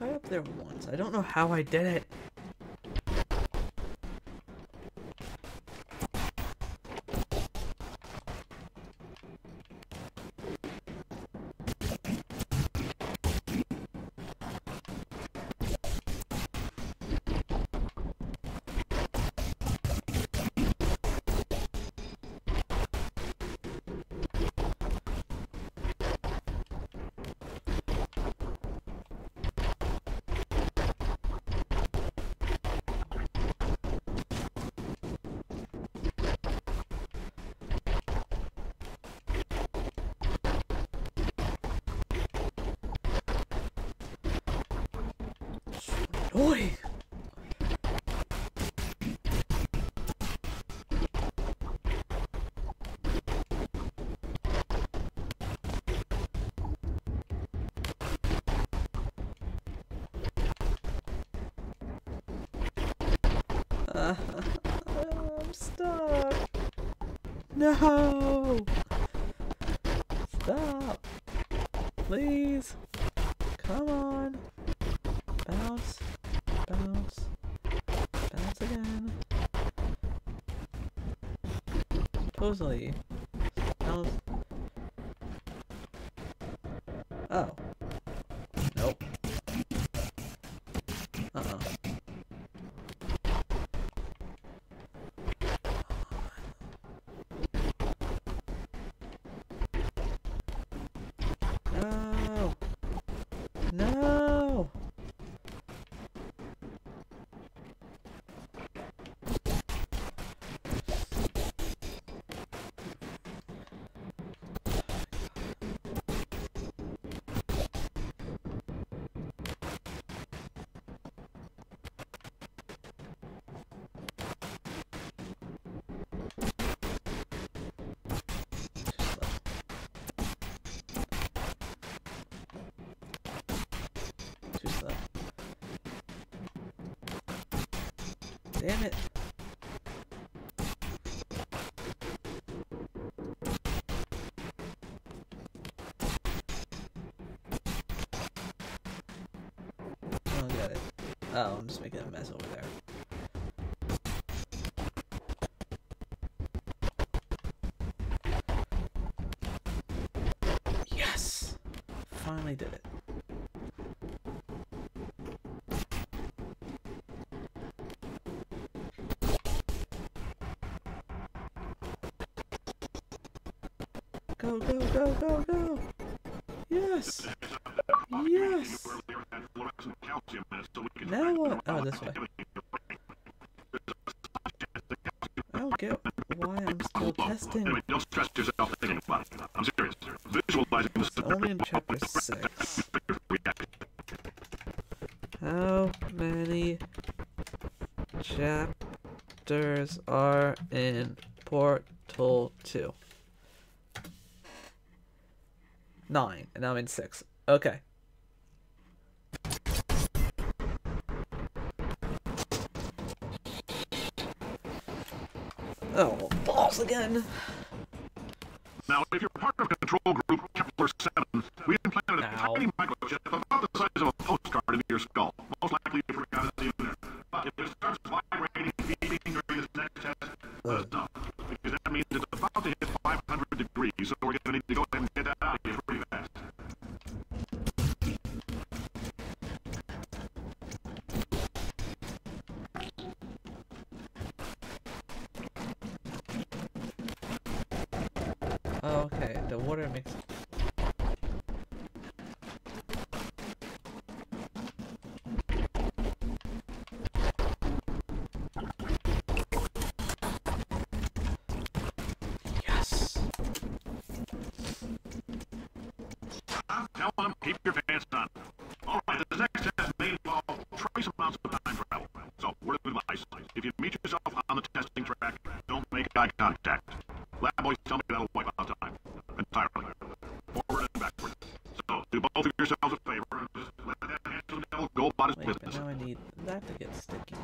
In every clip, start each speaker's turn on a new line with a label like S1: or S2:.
S1: I got up there once. I don't know how I did it. Oi! I'm stuck. No! Stop! Please! Come on! supposedly. Damn it. Oh, got it. Oh, I'm just making a mess over there. Yes! Finally did it. Go, go, go, go, go! Yes! Yes! Now what? Oh, this way. and I'm in six. Okay. Oh, balls again.
S2: Now, if you're to get
S1: sticky.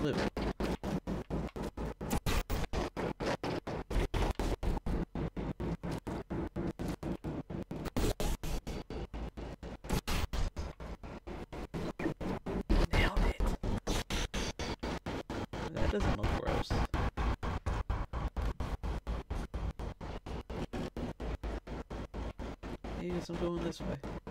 S1: live. Nailed it. That doesn't look gross. Maybe I'm going this way.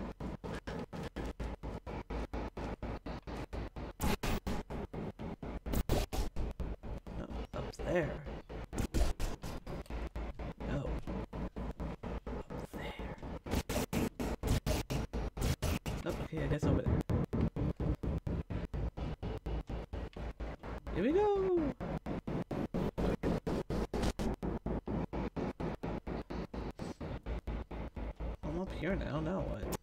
S1: Here we go! I'm up here now, now what?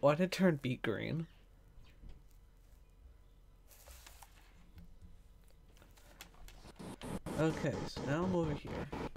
S1: Why did it turn beet green? Okay, so now I'm over here.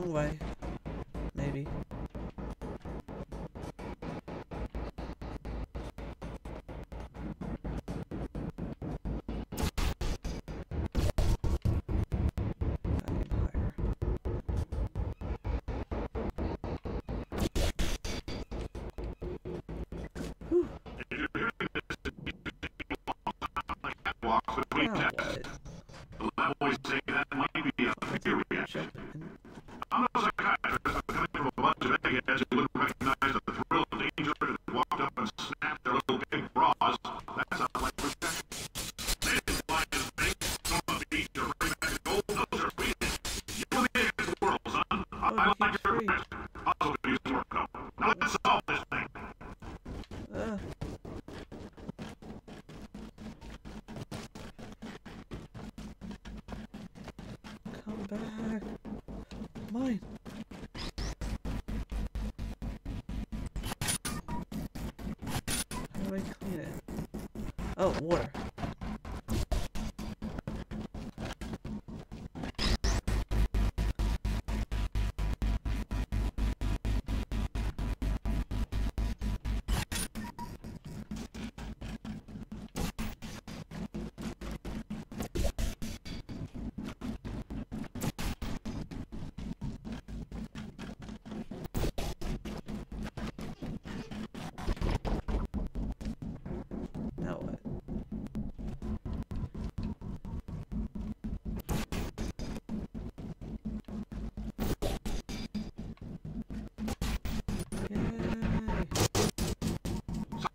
S1: wrong way. Maybe. Whew.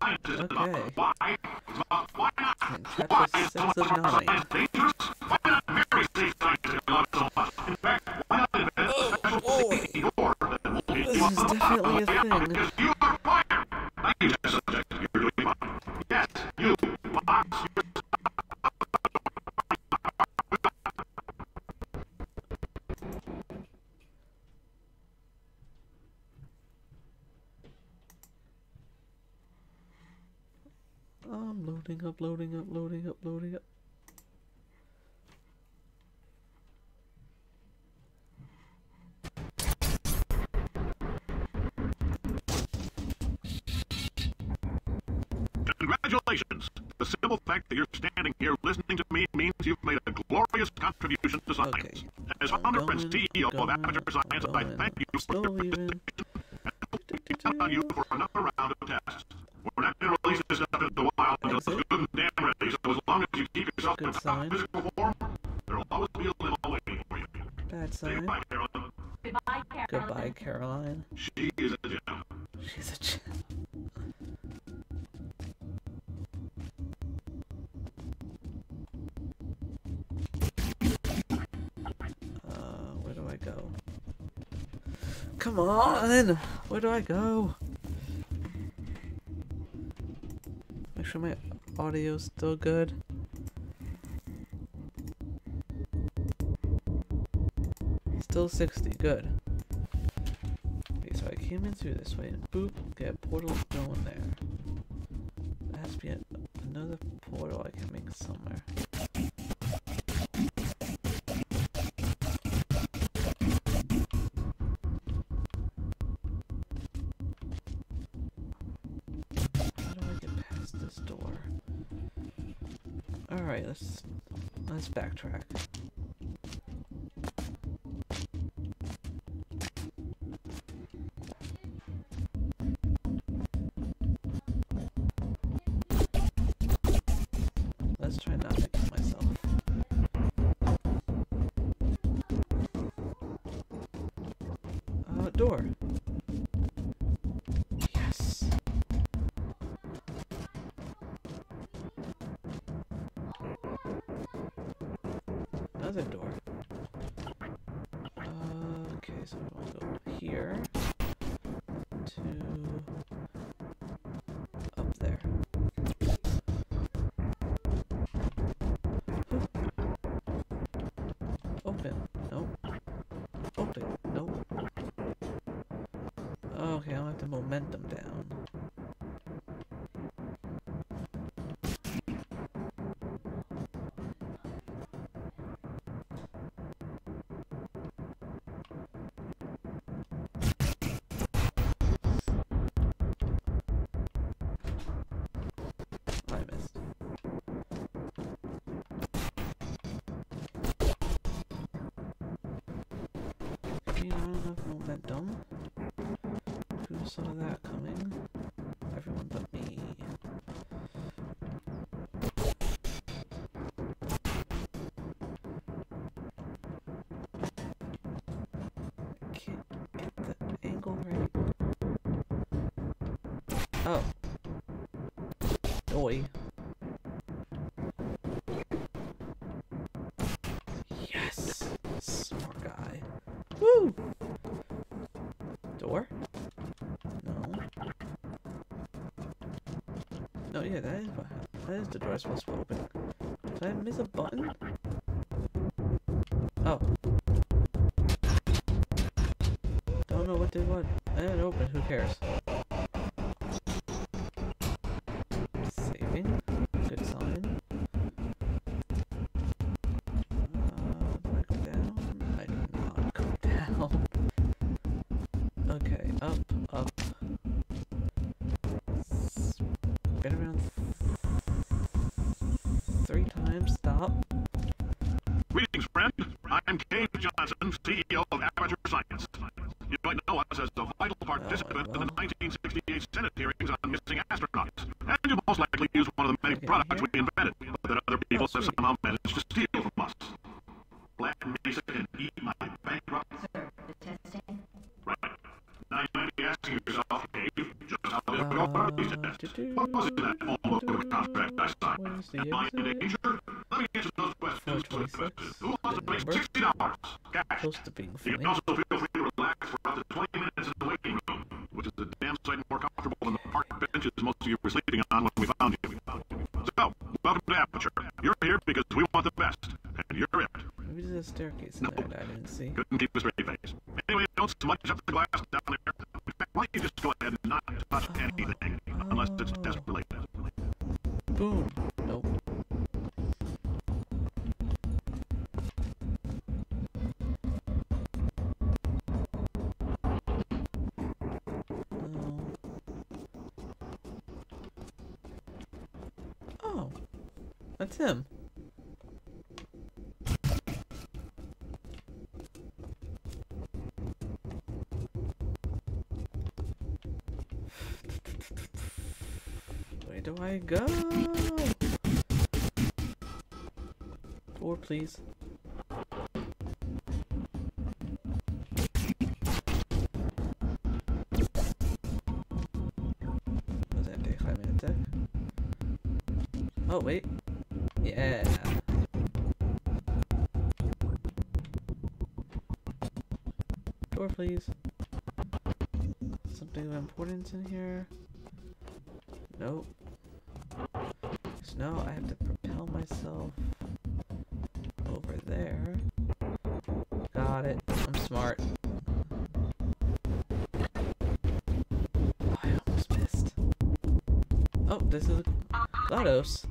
S1: Okay. And of
S2: 9. The simple fact that you're standing here listening to me means you've made a glorious contribution to science.
S1: Okay.
S2: As
S1: I'm
S2: founder
S1: going,
S2: and CEO
S1: I'm
S2: of
S1: Aperture
S2: Science,
S1: I'm
S2: I thank you for
S1: still
S2: your
S1: leaving.
S2: participation and count on you for another round of tests. We're not going to release this stuff into the wild until it's
S1: Exit.
S2: good and damn ready, so as long as you keep yourself in
S1: Good
S2: top
S1: sign.
S2: physical form, there'll always be a limo waiting for you.
S1: Bad
S2: Say
S1: sign.
S2: goodbye, Caroline.
S3: Goodbye, Caroline.
S1: Goodbye, Caroline.
S2: She is a gem.
S1: She's a ch- Come on! Where do I go? Make sure my audio's still good. Still 60, good. Okay, so I came in through this way and boop, get a portal going there. There has to be another portal I can make somewhere. Backtrack. To momentum down. Momentum. Who of that coming? Everyone but me. Get the angle right. Oh. Oi. Yeah, that is, that is the door I'm supposed to open. Did I miss a button? Oh. Don't know what did what. I didn't open, who cares? Spin around
S2: What? Let me answer those questions a
S1: 426,
S2: question. Who wants to
S1: good
S2: sixty dollars cash? You can also feel free to relax for up to 20 minutes in the waiting room, which is a damn sight more comfortable than the park benches most of you were sleeping on when we found you. So, welcome to Aperture. You're here because we want the best, and you're it.
S1: Maybe there's a staircase in there that I didn't see.
S2: Couldn't keep a straight face. Anyway, don't smudge up the glass down there. In fact, why don't you just go ahead and not touch oh, anything, unless it's
S1: Oh.
S2: test related.
S1: Boom. Nope. No. Oh. That's him. Do I go? Door, please. Was anticlimactic? Eh? Oh wait. Yeah. Door, please. Something of importance in here? Nope. Now I have to propel myself over there. Got it. I'm smart. Oh, I almost missed. Oh, this is GLaDOS.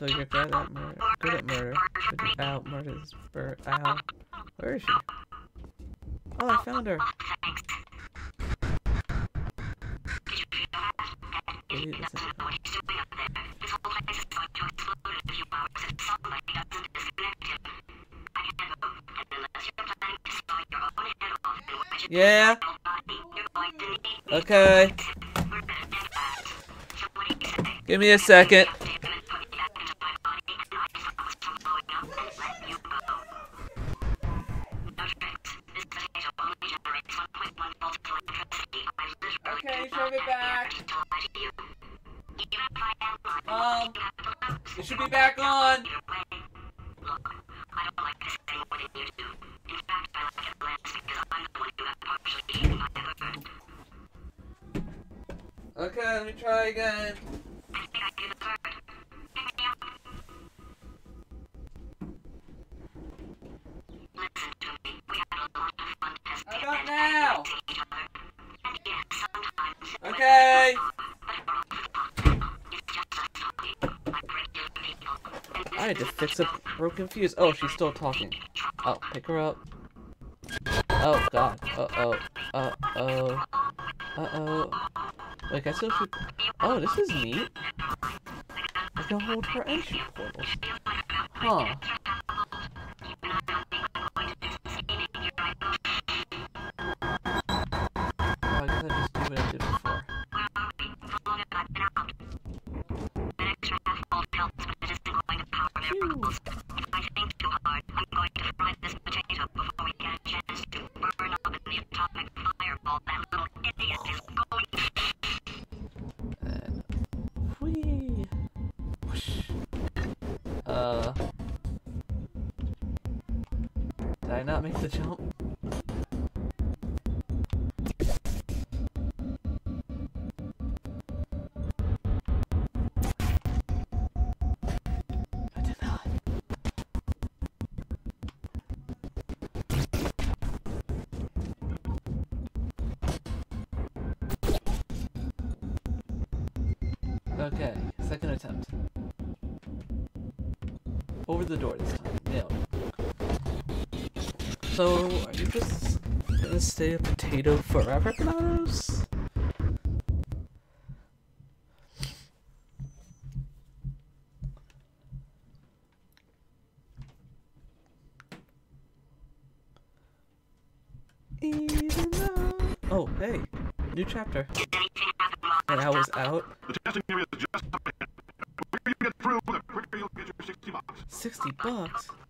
S1: So you're good at murder. Good at murder. Good at murders. Bur- ow. Where is she? Oh, I found her. A second. Yeah. Okay. Give me a second. I had to fix a broken fuse. Oh, she's still talking. Oh, pick her up. Oh god. Uh oh. Uh oh. Uh oh. Like, I still should. Oh, this is neat. I can hold her entry portals. Huh. Over the door this time. Nailed it. So, are you just gonna stay a potato forever, though... Oh, hey. New chapter. And I was out.
S2: 60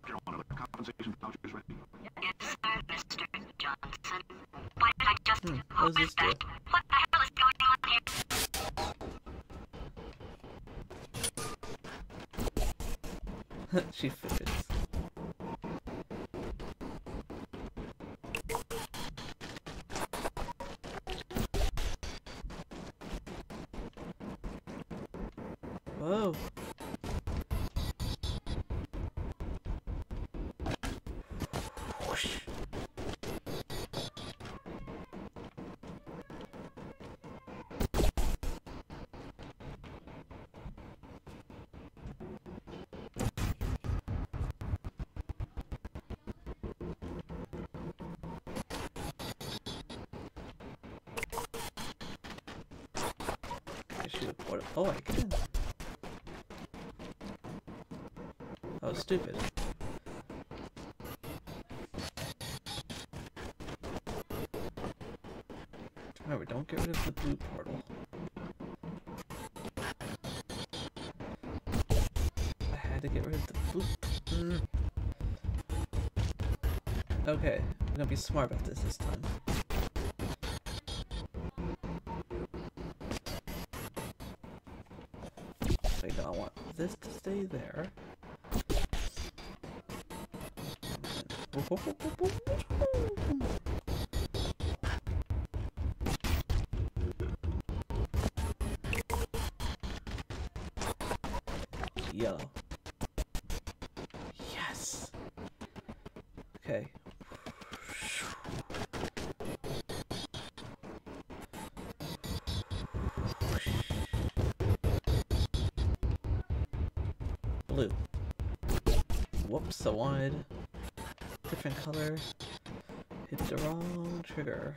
S1: stupid. Remember, don't get rid of the blue portal. I had to get rid of the blue. Mm. Okay, I'm gonna be smart about this this time. Wait, no, I want this to stay there. Yellow. Yes. Okay. Blue. Whoops, I wanted different color. Hit the wrong trigger.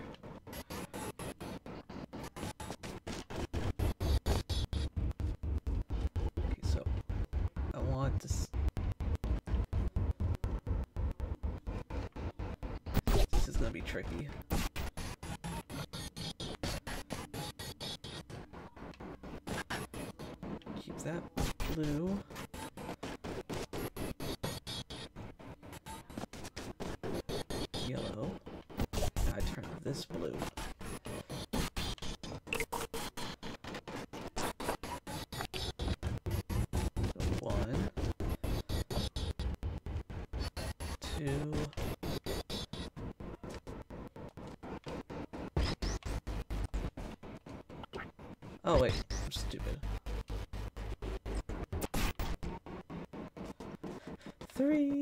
S1: Two, Oh wait, I'm stupid. Three.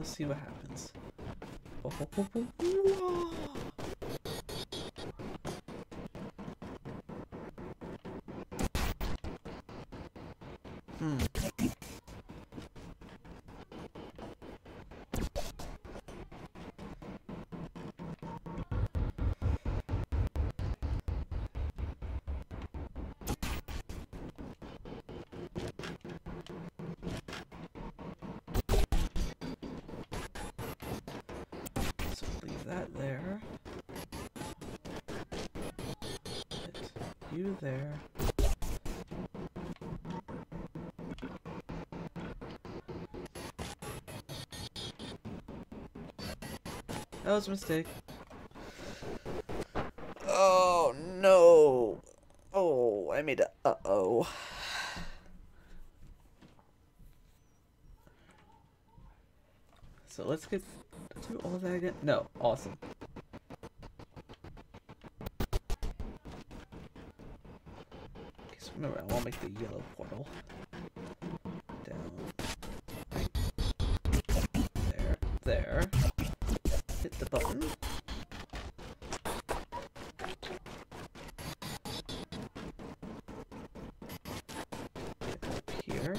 S1: Let's see what happens. Oh, oh, oh, you there. That was a mistake. Oh no! Oh, I made a uh oh. So let's get do all that again. No, awesome. Remember, I want to make the yellow portal. Down. There, there. Hit the button. Here.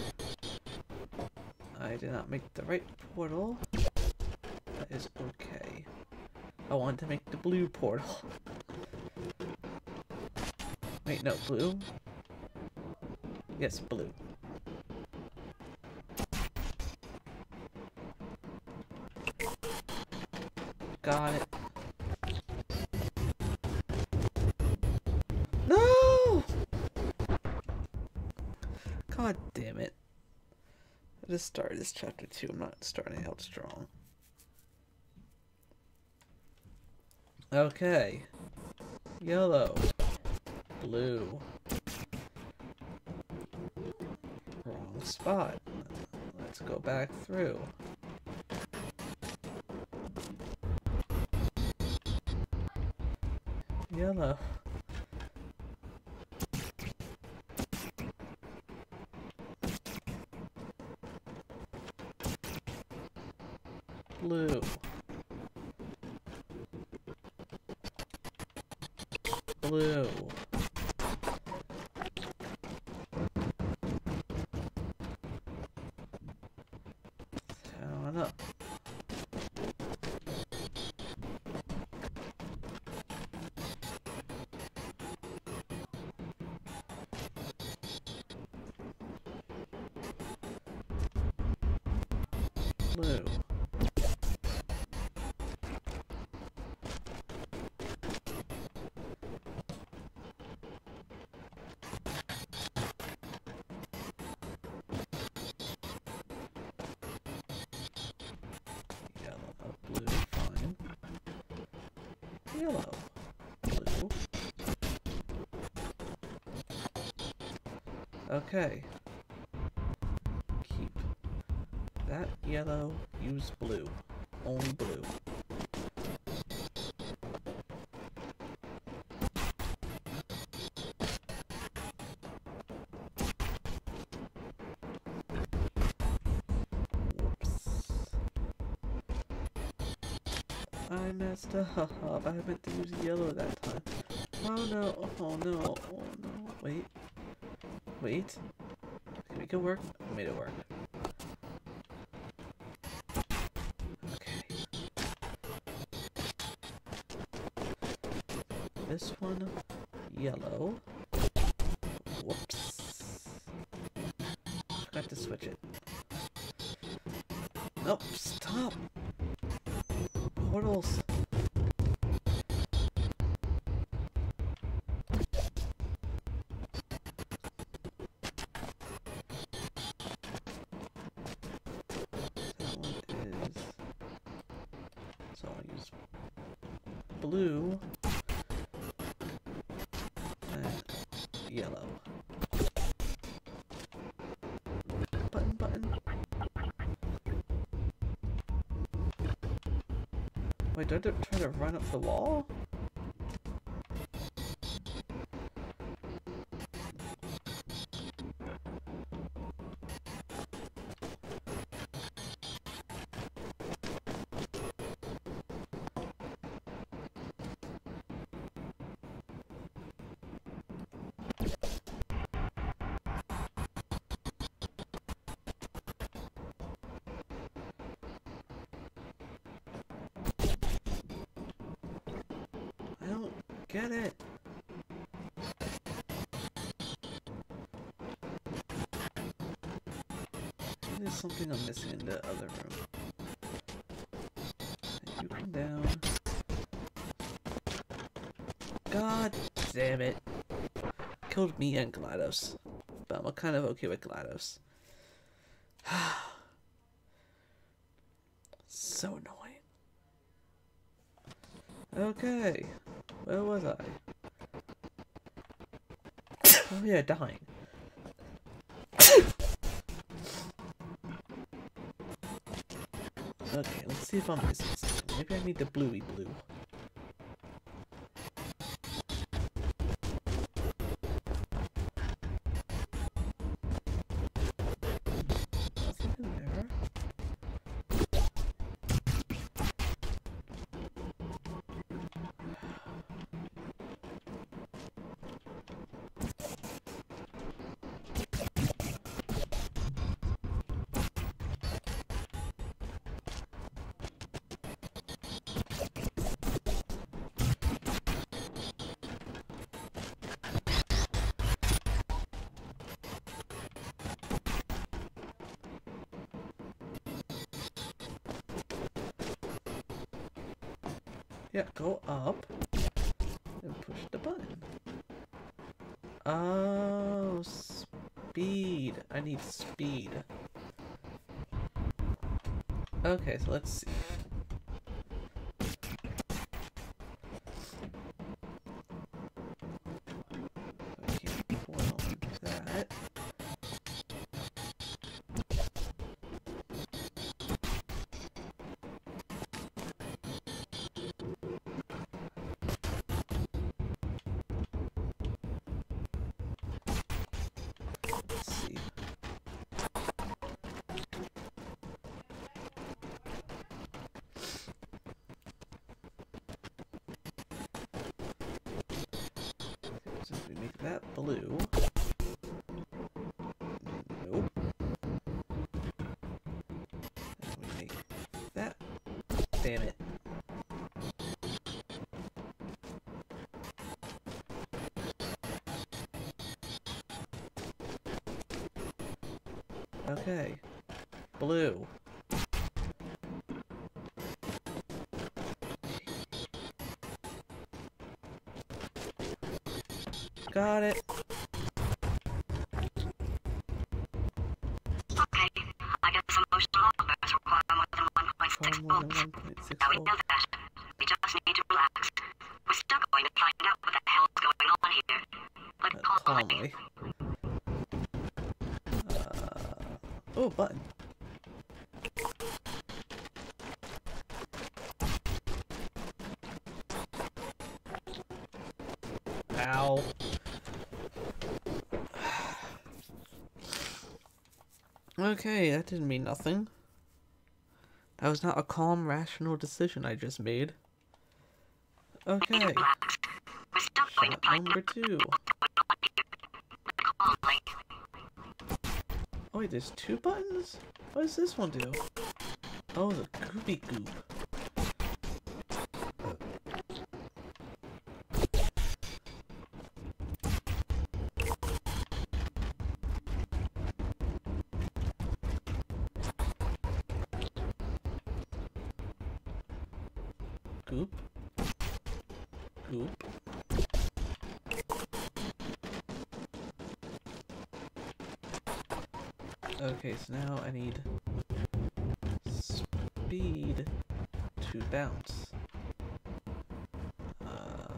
S1: I did not make the right portal. That is okay. I want to make the blue portal. Wait, no, blue? Yes, blue. Got it. No! God damn it. I just started this chapter 2. I'm not starting out strong. Okay. Yellow. Blue. Let's go back through. Yellow, blue. Okay. Keep that yellow, use blue. Only blue. Up. I meant to use yellow that time. Oh no, oh no, oh no. Wait. Wait. Can we make it work? I made it work. Okay. This one, yellow. Whoops. Forgot to switch it. Nope, stop! Portals! Wait, do I try to run up the wall? Get it. There's something I'm missing in the other room. You come down. God damn it. Killed me and GLaDOS. But I'm kind of okay with GLaDOS. so annoying. Okay. Where was I? oh yeah, dying. okay, let's see if I'm missing something. Maybe I need the bluey blue. Okay, so let's see. Make that blue. Nope. Make that. Damn it. Okay. Blue.
S4: Than volts.
S1: 1.6
S4: Now we know that. We just need to relax. We're still going to find out what the hell's going on here. But
S1: Uh,
S4: calmly.
S1: calmly. Uh, oh, button. Ow. Okay, that didn't mean nothing. Was not a calm, rational decision I just made. Okay, shot number two. Oh wait, there's two buttons? What does this one do? Oh, the goopy goop. Goop. So now I need speed to bounce. Uh,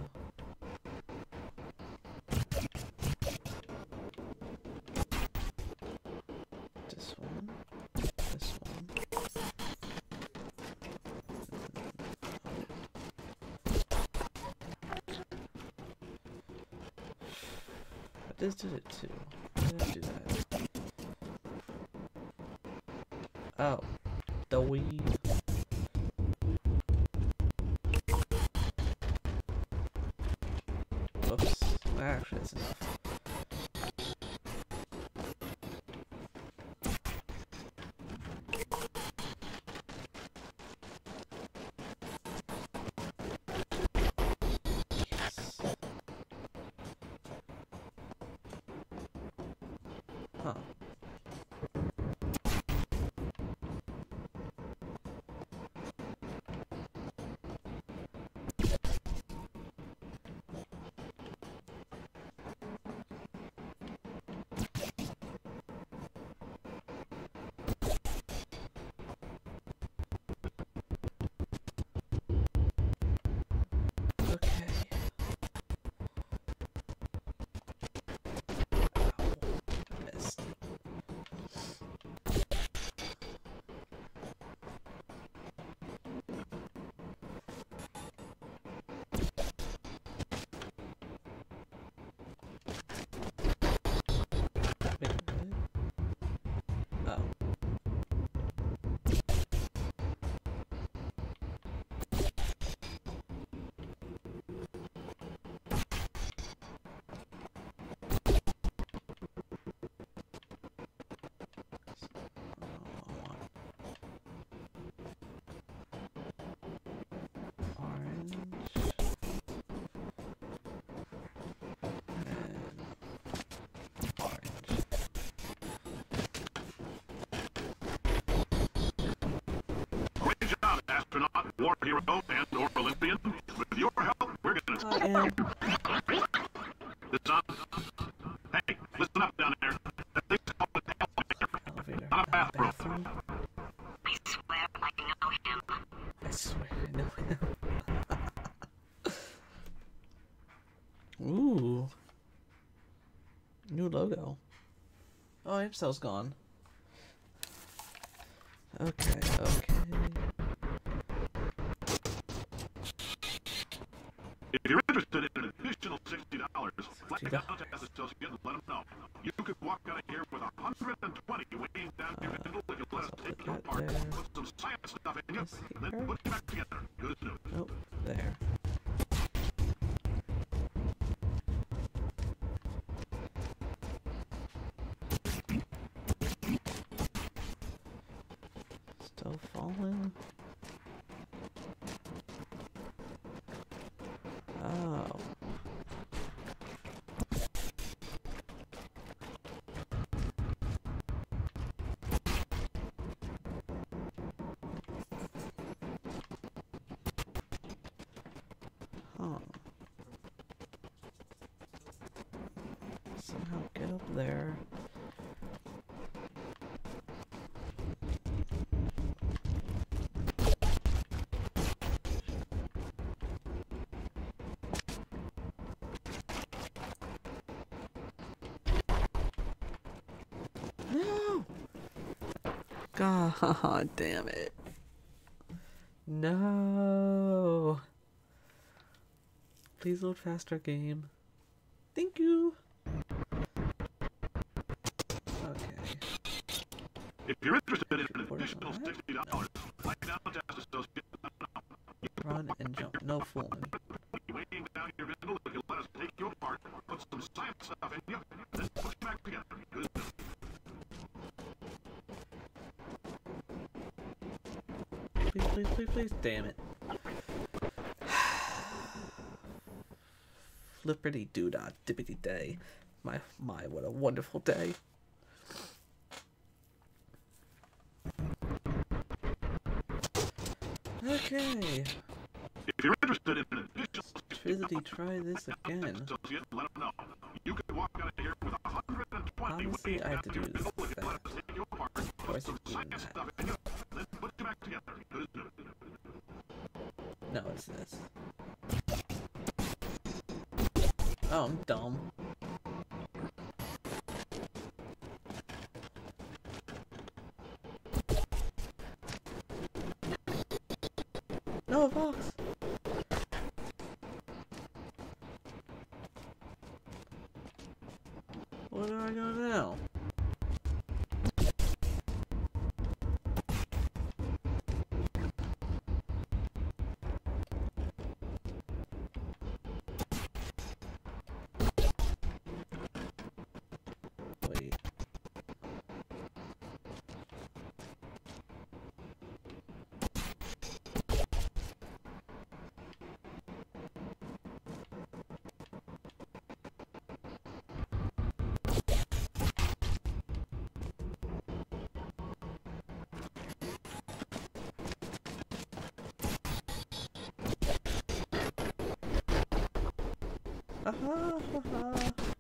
S1: this one, this one. I just did it too. I do that? Huh. Oh, Amstel's gone. Somehow get up there. No! God damn it. No. Please load faster, game.
S2: Science you, then put you back together. Good.
S1: Please, please, please, please. Damn it. Flippity doodah dippity day. My, my, what a wonderful day. Okay.
S2: If you're interested in an additional
S1: try this again.
S2: associate, let them know. You could walk out of here with a hundred and twenty
S1: Honestly, I have to do this
S2: bindle if you let
S1: fast.
S2: us take you apart,
S1: Of course,
S2: some
S1: it's doing
S2: science
S1: that.
S2: stuff in you, then put you back together. Good.
S1: No, it's this. Oh, I'm dumb. No, Fox! Where do I go now? Aha, aha. Yay!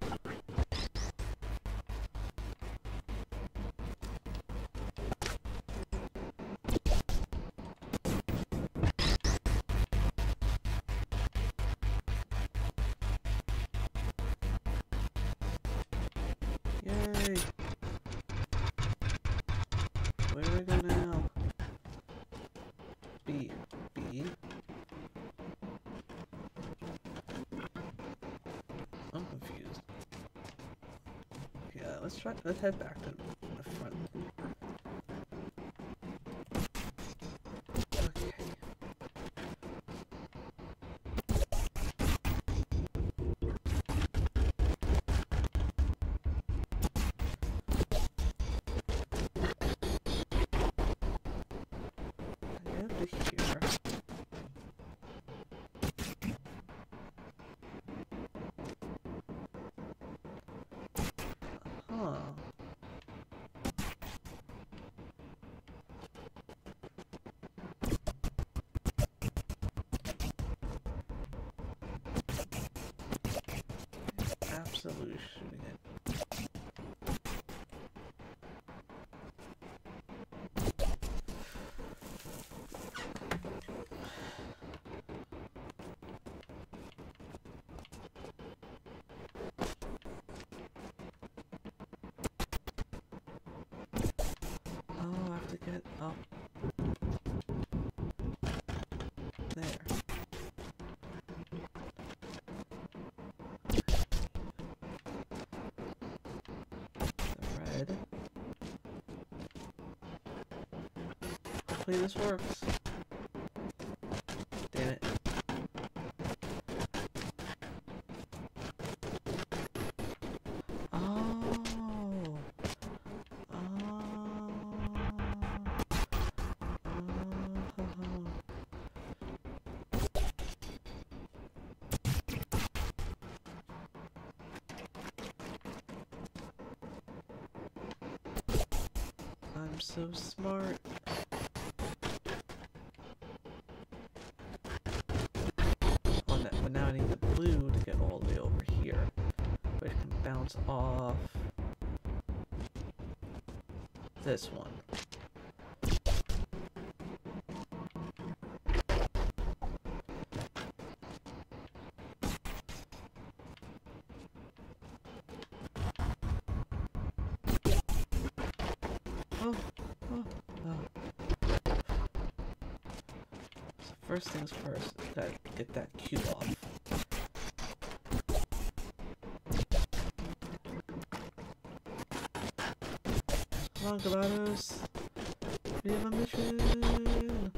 S1: Let's try. Let's head back to Hopefully this works. Off this one. Oh, oh, oh. First things first, get that cube off. Come on, GLaDOS! We have a mission!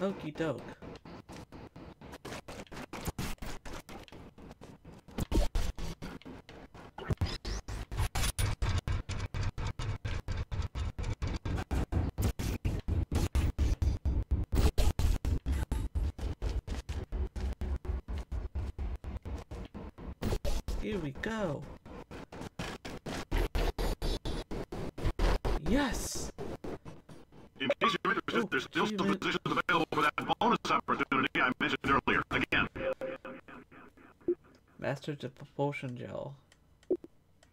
S1: Okie doke. Here we go. Yes!
S2: In case you're interested,
S1: Oh,
S2: there's still some positions available for that bonus opportunity I mentioned earlier. Again,
S1: Master the propulsion gel.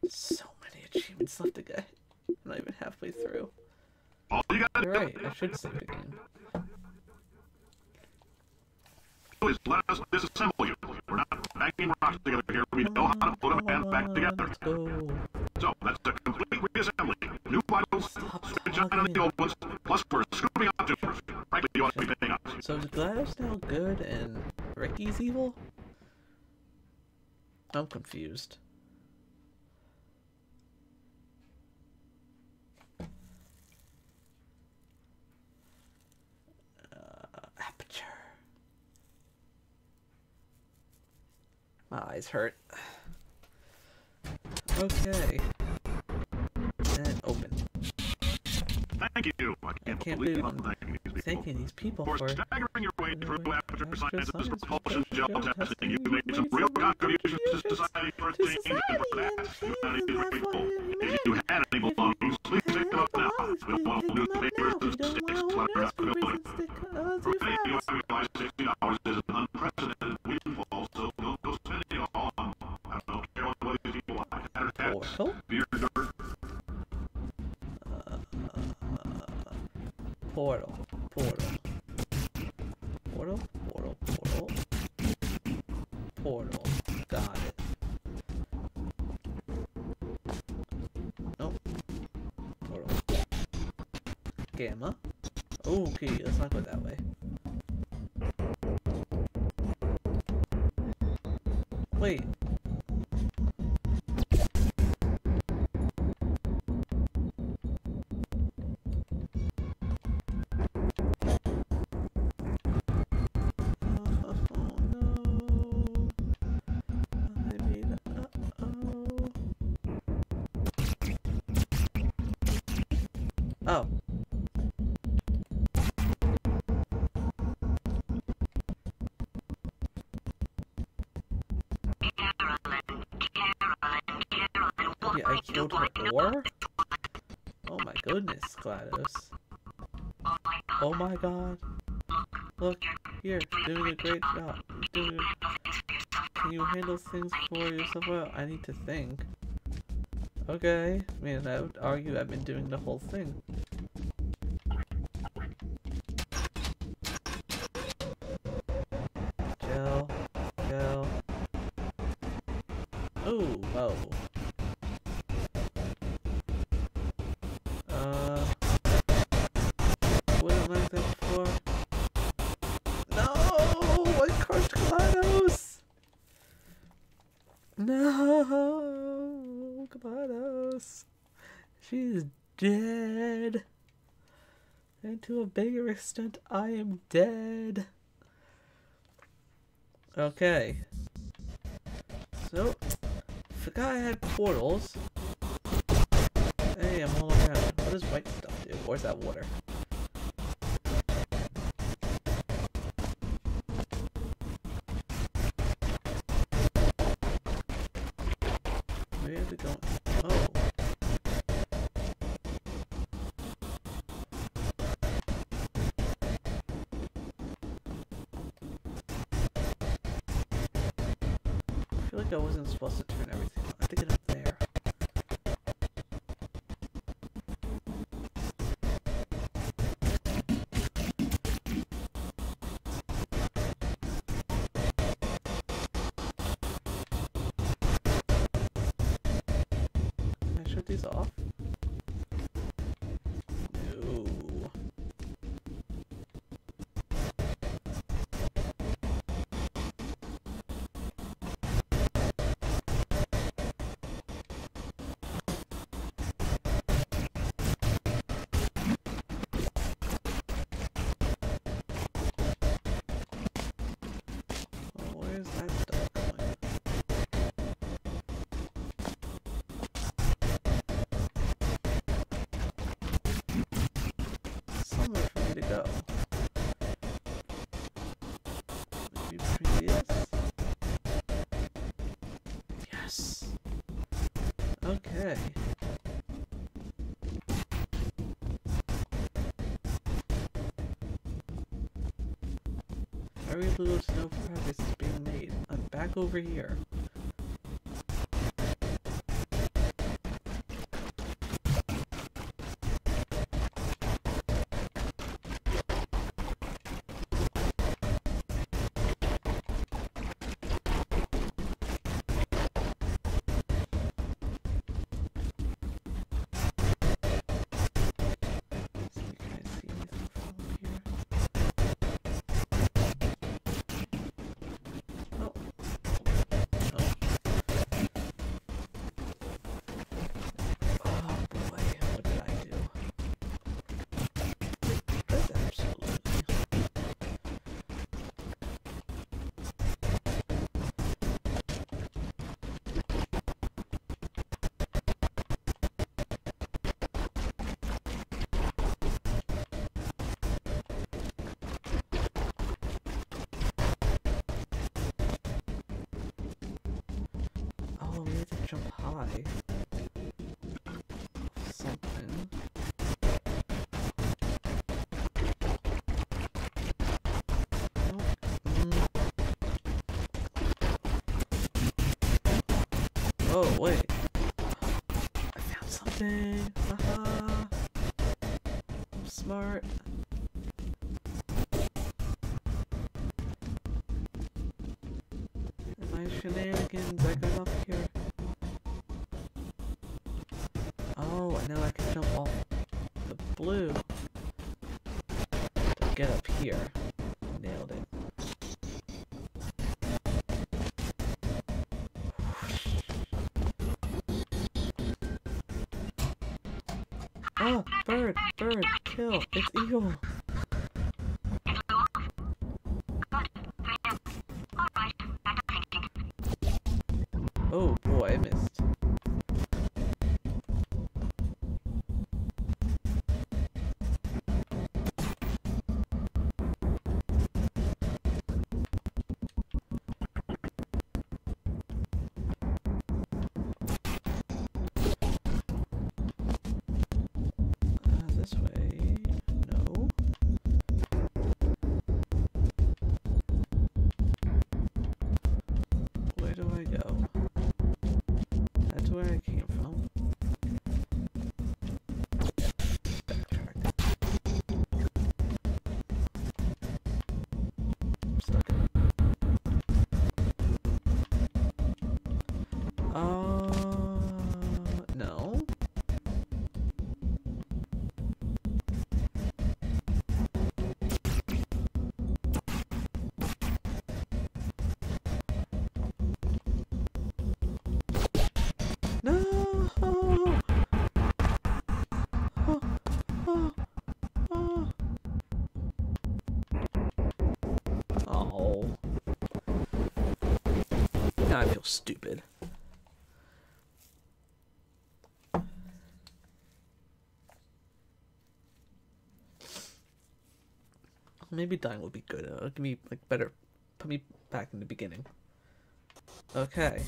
S1: So many achievements left to get. I'm not even halfway through.
S2: all you gotta
S1: You're right, I should save again.
S2: is let us disassemble you. We're not banging rocks together here. We know how to put them back together.
S1: Let's go.
S2: So that's a complete reassembly. New vitals, switch on the old ones. Plus, we're scooping out tumors. Frankly, you ought to be paying us.
S1: So is GLaDOS now good and Ricky's evil? I'm confused. Uh, aperture. My eyes hurt. Okay.
S2: Thank you. I can't,
S1: can't
S2: believe
S1: believe
S2: I'm thanking these people.
S1: Thanking these people
S2: For
S1: for
S2: staggering your way through Aperture Science's
S1: science,
S2: propulsion gel
S1: gel
S2: testing,
S1: testing,
S2: you
S1: you
S2: made some real contributions to society for a change, and for that, humanity is
S1: change, and
S2: grateful.
S1: for
S2: If you had any belongings, please take them up now. We don't want newspapers and sticks cluttering up the building. For many of you, I realize sixty dollars is an unprecedented windfall, so don't go spending it all on, I don't care what these people like, beer dirt,
S1: Portal. Portal. Portal. Portal. Portal. Portal. Got it. Nope. Portal. Gamma. Okay, let's not go that way. Wait. Killed her ore? Oh my goodness, GLaDOS. Oh my god. Look, here, doing a great job. Doing Can you handle things for yourself? Well, I need to think. Okay, I mean, I would argue I've been doing the whole thing. Dead. And to a bigger extent, I am dead. Okay. So, forgot I had portals. Hey, I'm all around. What does white stuff do? Where's that water? Where are we going? Feel like I wasn't supposed to turn everything on. I think it's up there. Can I shut these off? Where's that stuff going? Somewhere for me to go. Maybe previous? Yes. Okay. Hurry Blue to no progress is being made. Back over here. Jump. Something. Oh, wait. I found something. Haha. I'm smart. My shenanigans, I got up here. Blue get up here. Nailed it. Oh, bird, bird, kill. It's eagle. Now I feel stupid. Maybe dying would be good. It'll give me like better. Put me back in the beginning. Okay.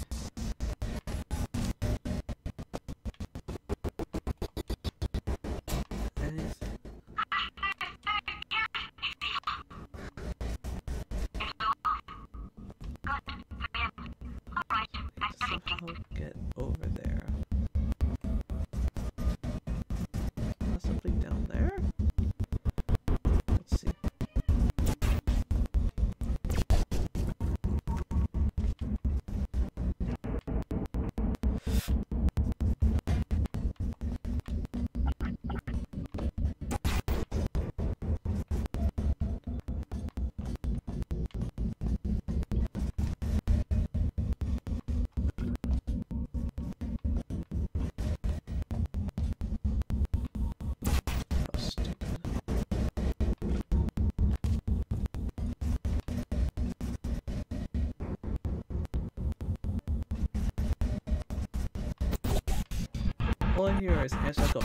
S1: I hear is go.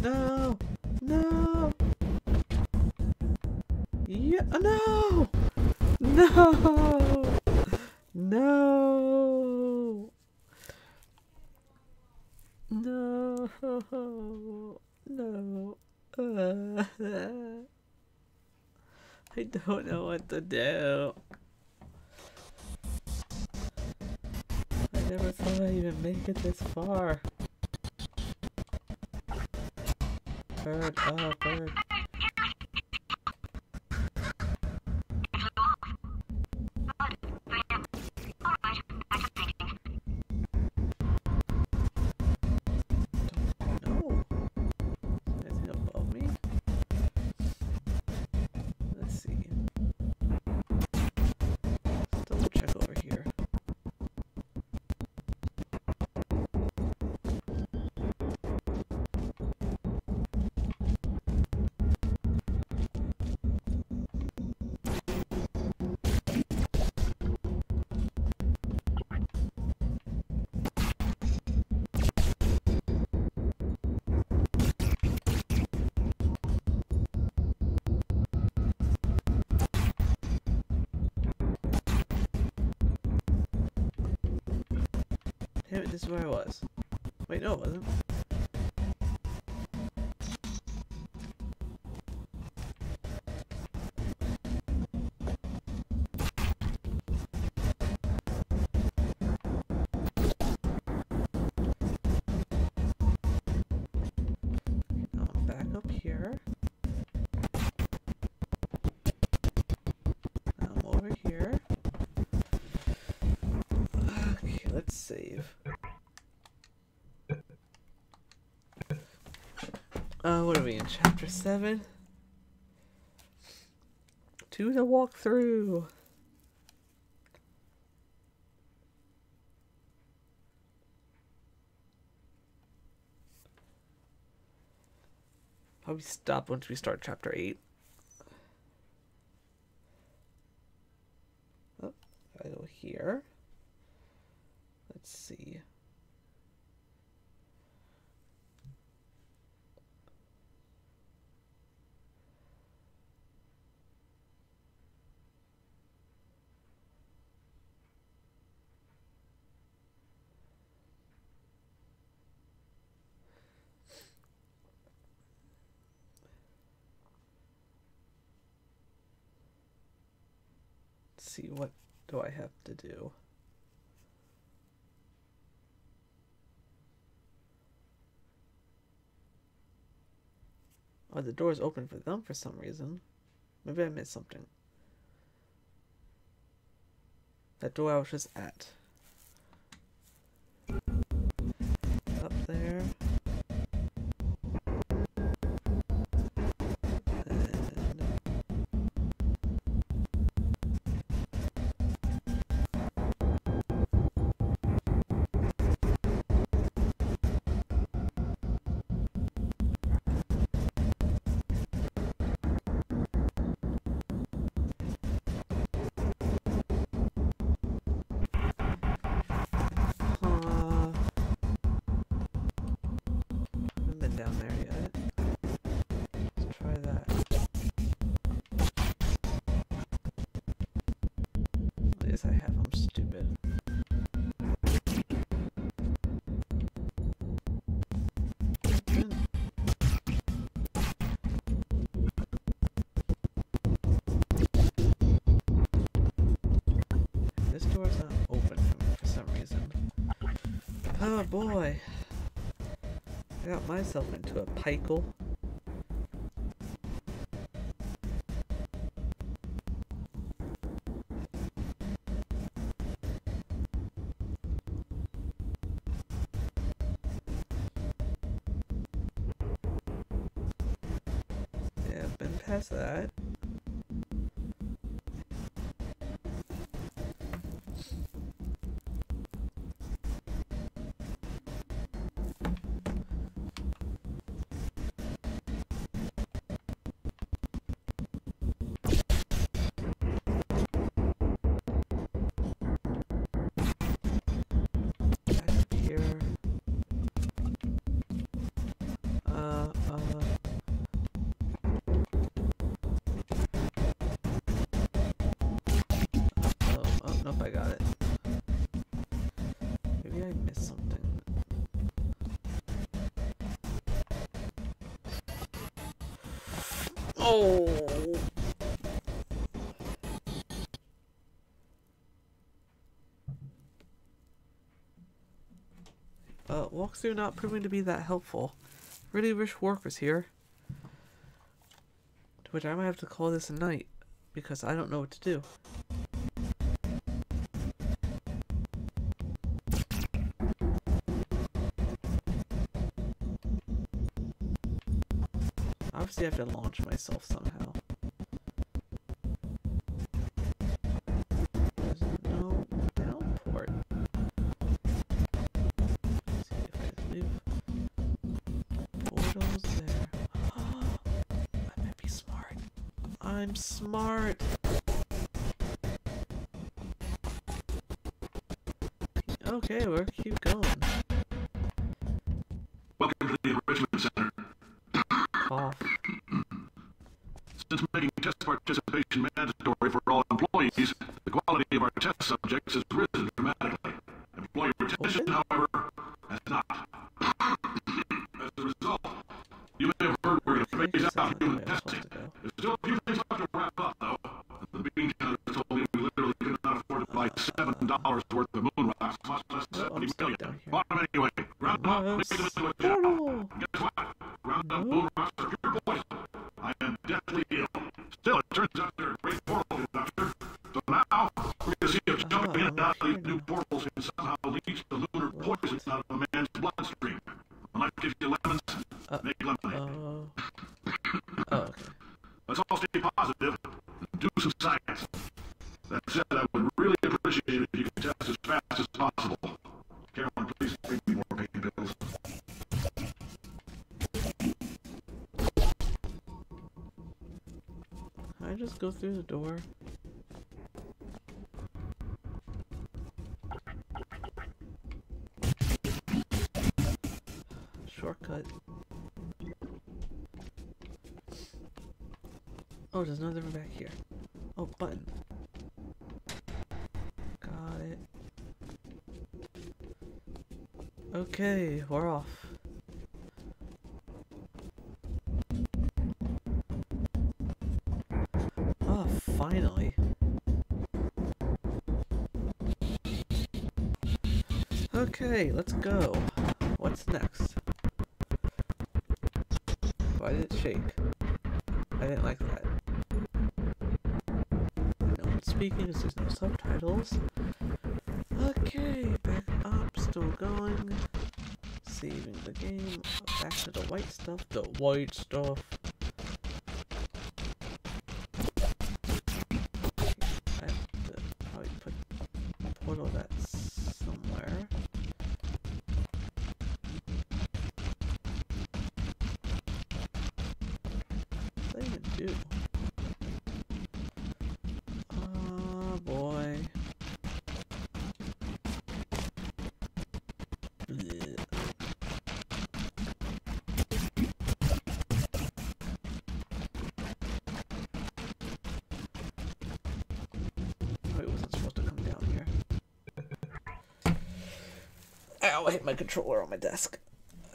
S1: No! No! Yeah, no! No! No! No! I don't know what to do. I never thought I'd even make it this far. Bird, oh, bird. This is where I was. Wait, no, it wasn't. Oh, now I'm back up here. Now I'm over here. Okay, let's save. Uh, what are we in? Chapter 7? To the walkthrough. Probably stop once we start chapter 8. Oh, I go here. Let's see. Let's see what do I have to do? Oh, the door's open for them for some reason. Maybe I missed something. That door I was just at. I have. I'm stupid. This door's not open for for some reason. Oh boy! I got myself into a pickle. walkthrough not proving to be that helpful. Really wish work was here. To which I might have to call this a night, because I don't know what to do. Obviously I have to launch myself somehow. okay,
S2: we're
S1: keep through the door. Shortcut. Oh, there's another one back here. Oh, button. Got it. Okay, we're off. Okay, let's go. What's next? Why did it shake? I didn't like that. No one's speaking there's no subtitles. Okay, back up, still going. Saving the game. Back to the white stuff. The white stuff. I hit my controller on my desk.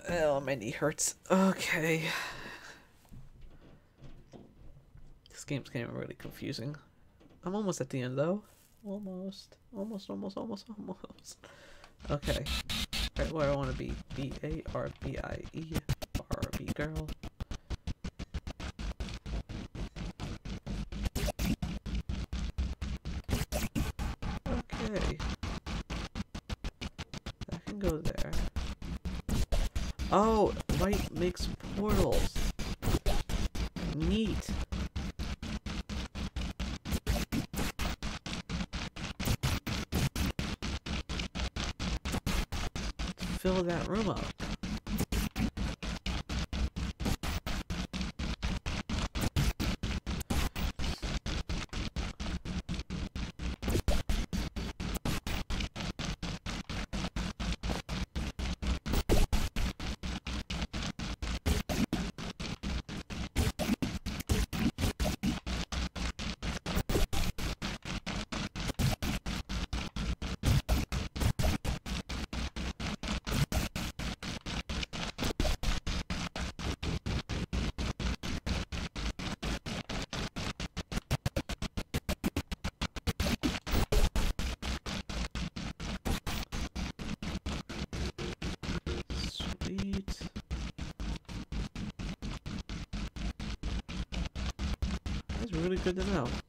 S1: Oh, my knee hurts. Okay. This game's getting really confusing. I'm almost at the end though. Almost. Almost, almost, almost, almost. Okay. Right where I want to be. B A R B I E. Barbie girl. Fill that room up. Really good to know.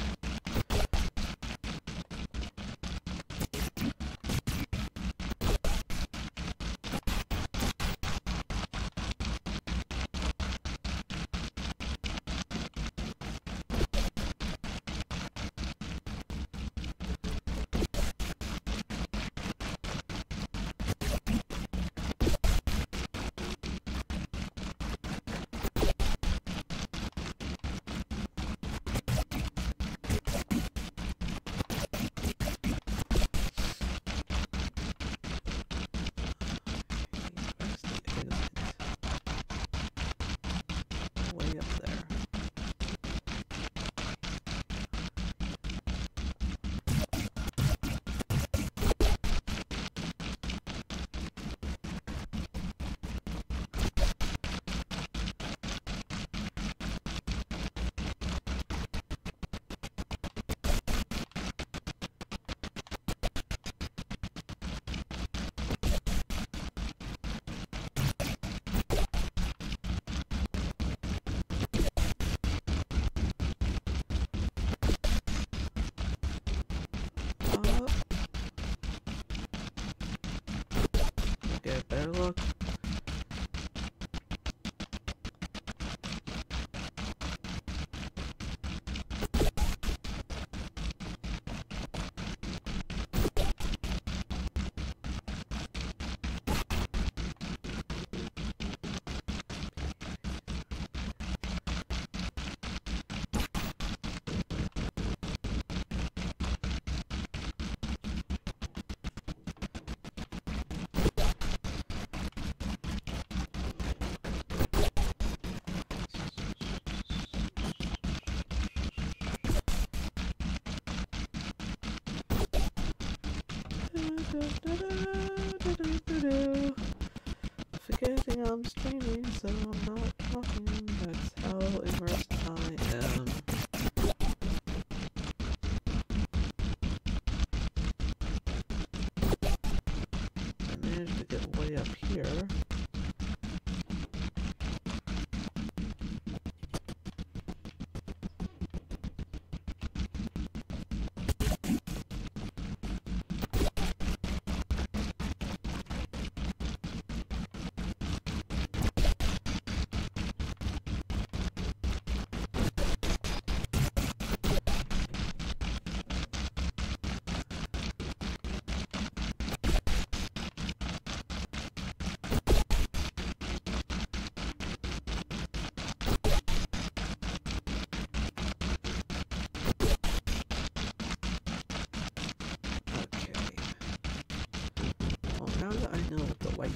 S1: Get better look. Forgetting I'm streaming, so I'm not talking. That's how immersed I am. I managed to now that I know what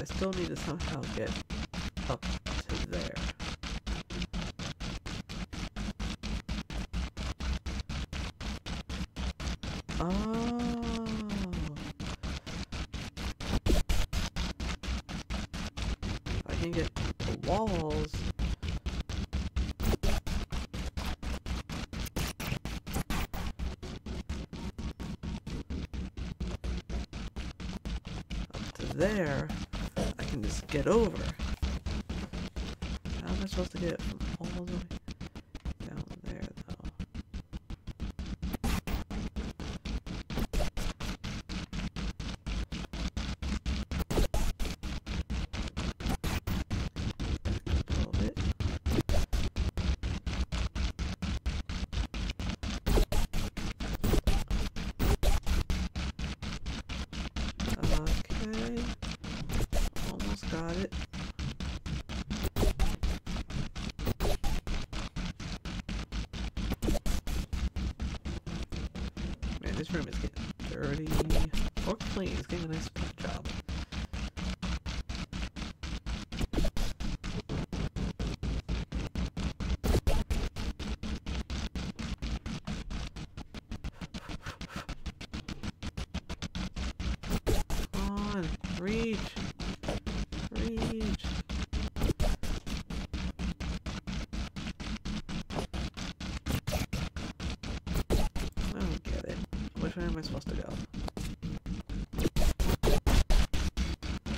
S1: I still need to somehow get up to there. Oh. I can get the walls. Up to there just get over. How am I supposed to get from all the way? I don't get it. Which way am I supposed to go?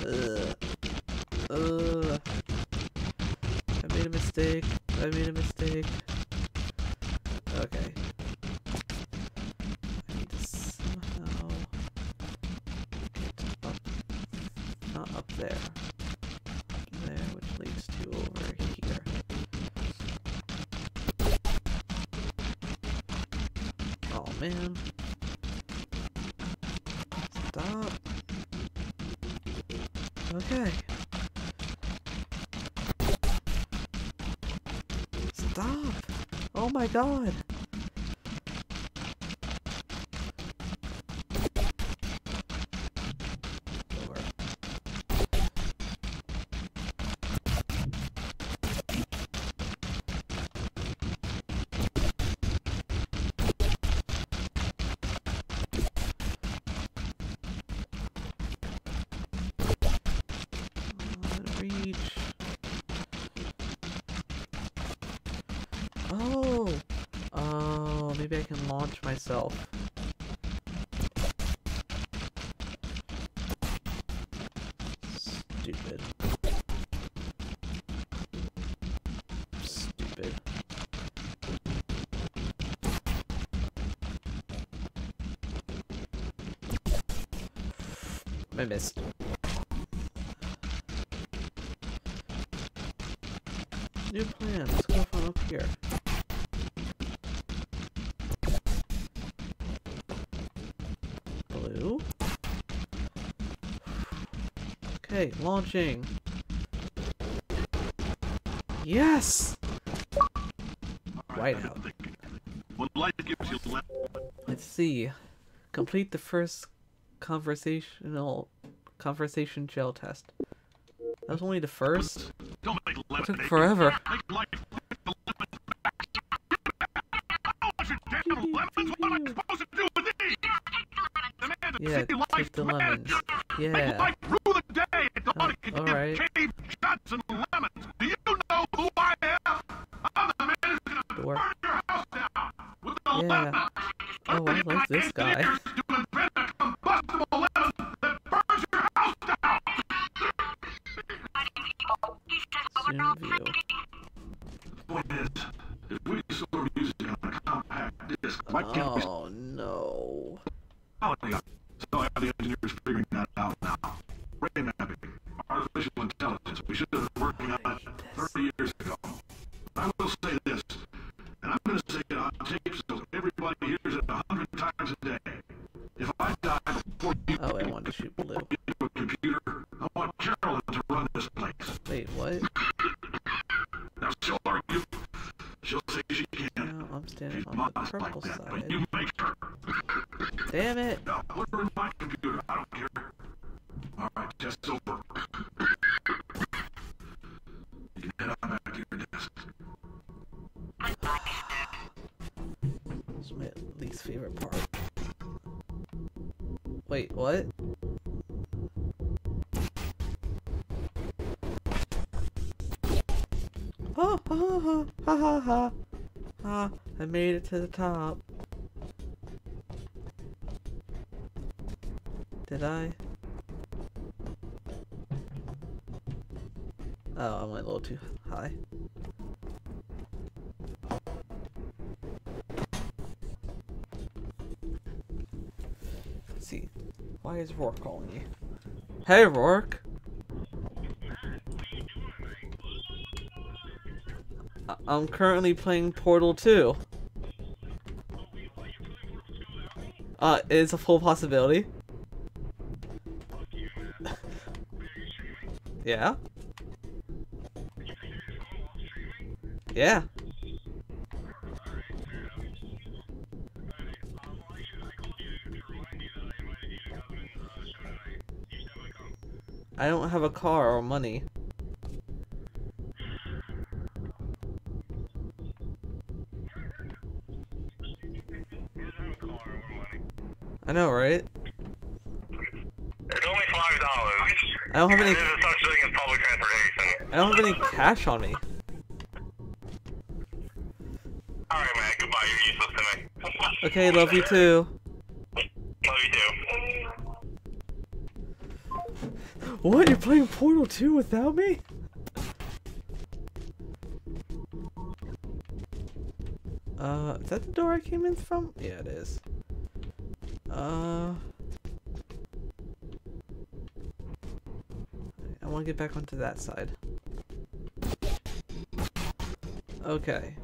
S1: Ugh. Ugh. I made a mistake. I made a mistake. Okay. I need to somehow get up. Not up there. man. Stop. Okay. Stop! Oh my god! myself. Stupid. Stupid. I missed. New plans. Okay, launching. Yes! Whiteout. Let's see. Complete the first conversational conversation gel test. That was only the first? It took forever. It's my least favorite part. Wait, what? Ha ha ha ha ha ha ha! I made it to the top. Did I? Oh, I went a little too high. Why is Rourke calling you? Hey, Rourke! I'm currently playing Portal 2. Uh, it's a full possibility. yeah? Yeah. Car or money. I know, right?
S5: It's only five dollars.
S1: I don't have any.
S5: Such thing as public transportation.
S1: I don't have any cash on me.
S5: Alright, man. Goodbye. You're useless to me.
S1: Okay, love you too. What? You're playing Portal 2 without me? Uh, is that the door I came in from? Yeah, it is. Uh... I want to get back onto that side. Okay.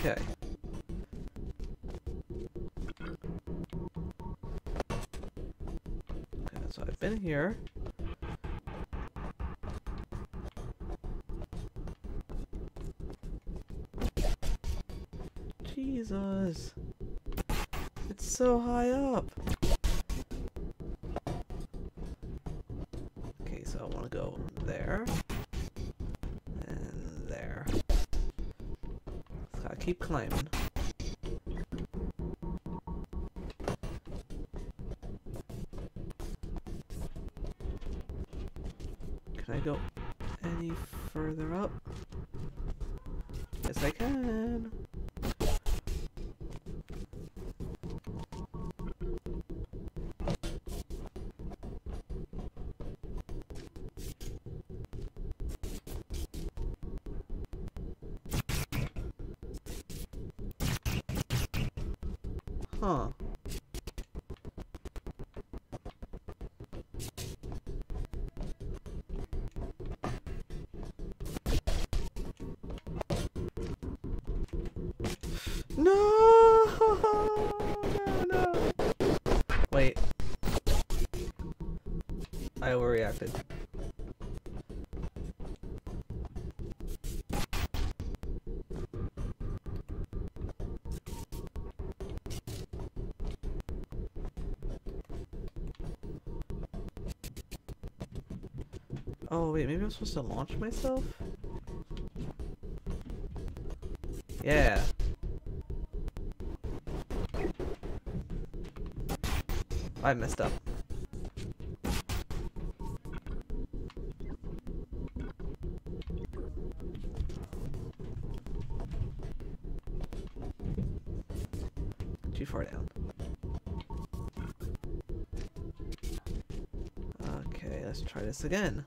S1: Okay. Okay, so I've been here. Jesus. It's so high up. Okay, so I want to go there. Keep climbing. Huh. No! No, no. Wait. I overreacted. Oh wait, maybe I'm supposed to launch myself? Yeah. Oh, I messed up. Too far down. Okay, let's try this again.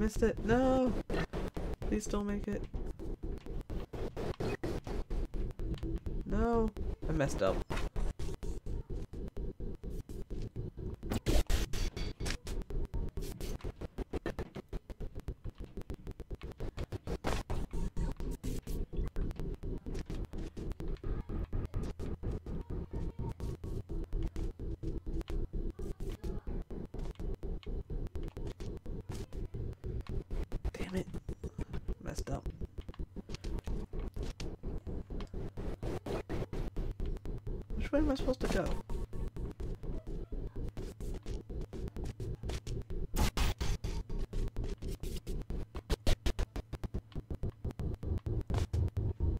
S1: Missed it. No! Please don't make it. No! I messed up. Way am I supposed to go?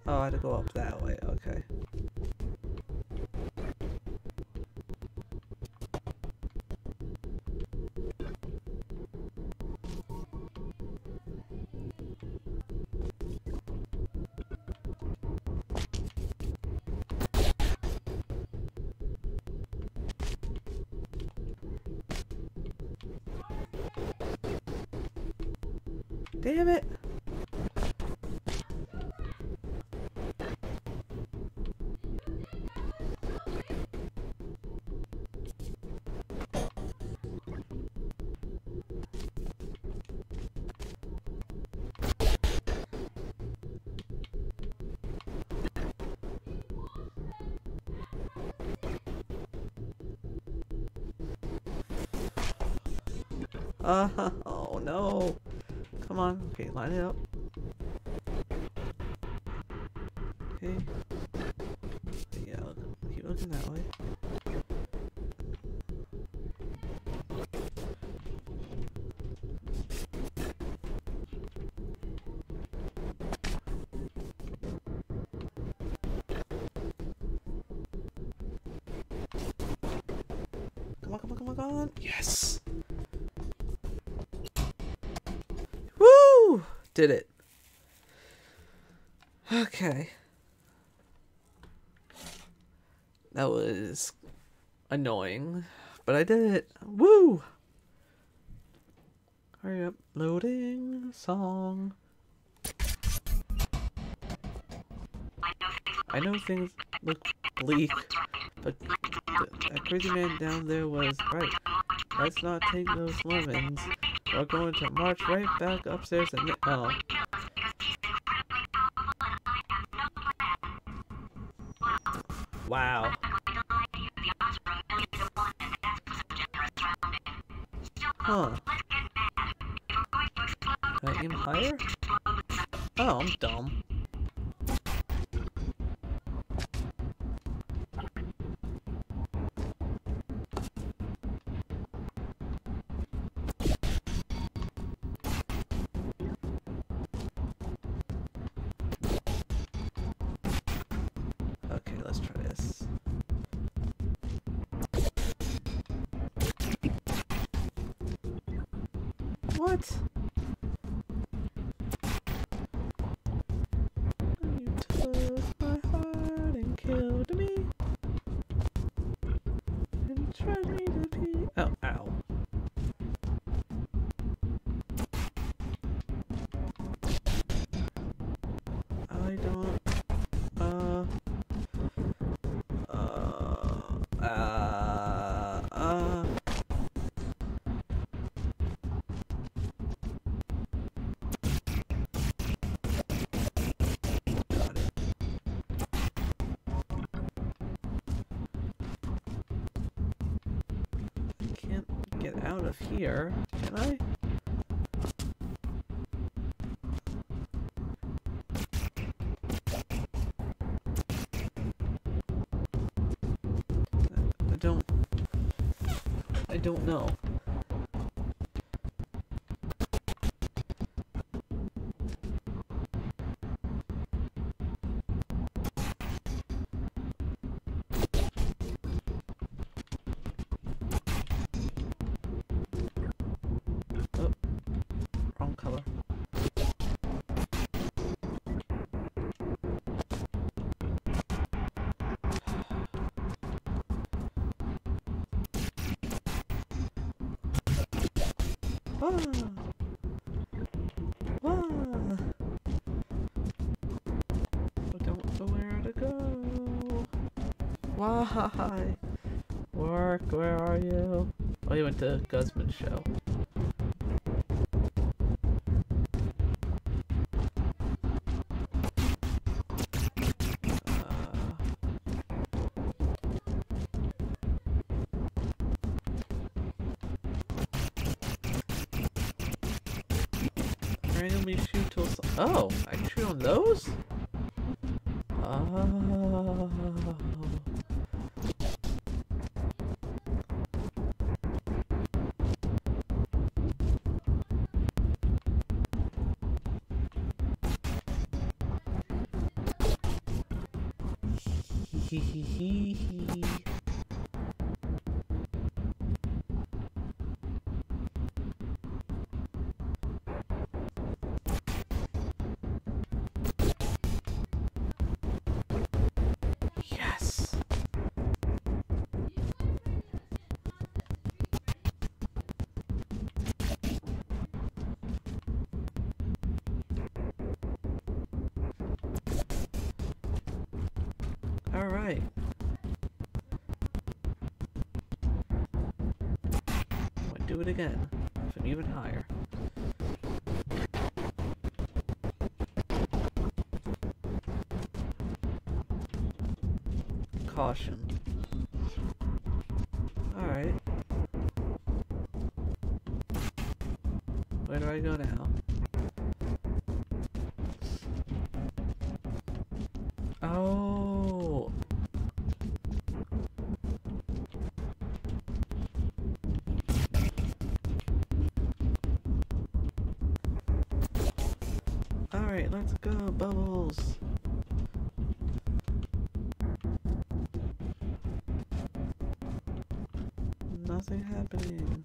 S1: Oh, I had to go up that way, okay. Damn it! Uh, oh no. Come on. Okay, line it up. Okay. Yeah, keep looking that way. Did it. Okay. That was annoying, but I did it. Woo! Hurry up. Loading song. I know things look bleak, but th- that crazy man down there was right. Let's not take those lemons. We're going to march right back upstairs and oh. Wow. Huh. Can I aim higher? Oh, I'm dumb. Here, can I? I don't. I don't know. Ah. Ah. I don't know where to go. Why? Work, where are you? Oh, you went to Guzman's show. All right. I'm gonna do it again, from even higher. Caution. Alright. Where do I go now? Let's go, Bubbles. Nothing happening.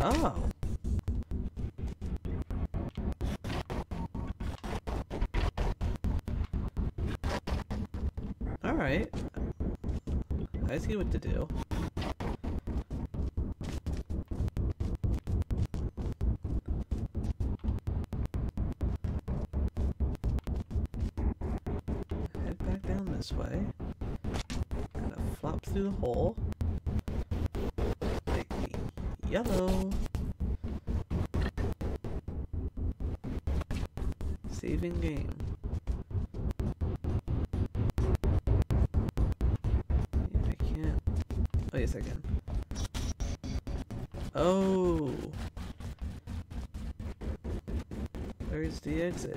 S1: Oh. I see what to do. Head back down this way. Gonna flop through the hole. Like the yellow. Saving game. Oh, a second. Oh. Where's the exit?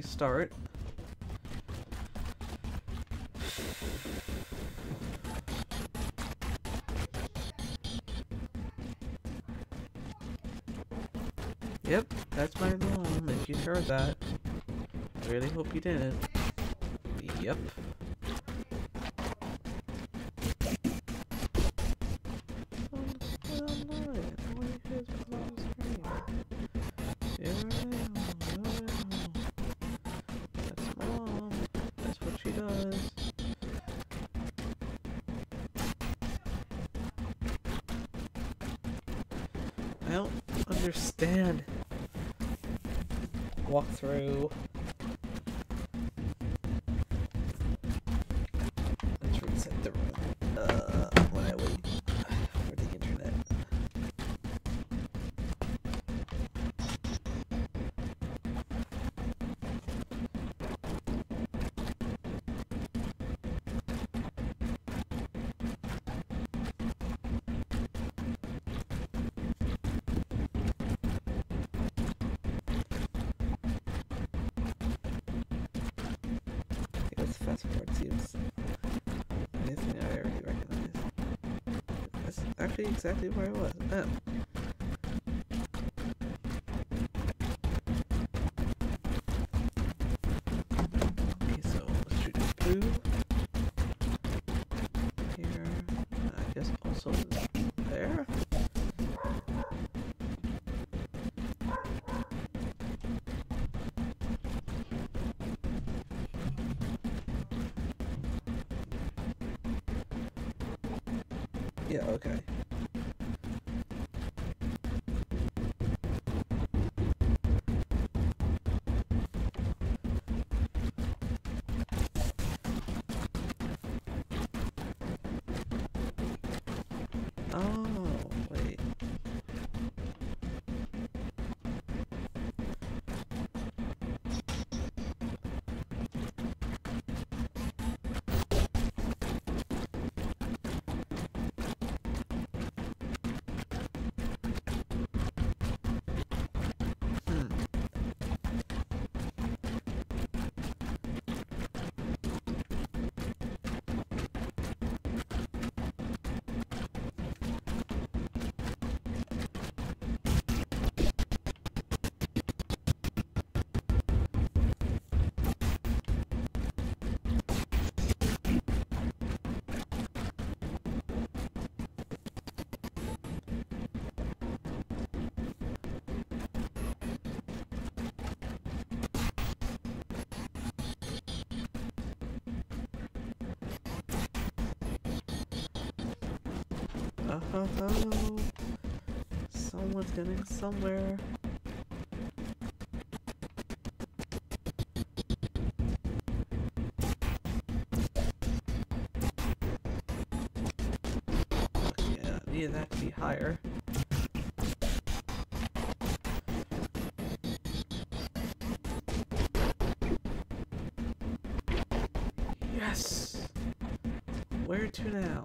S1: Restart. Yep, that's my alarm, if you heard that. I really hope you didn't. Yep. Walk Actually exactly where I was. Oh. Yeah, okay. Oh, someone's getting somewhere. Yeah, needed that to be higher. Yes! Where to now?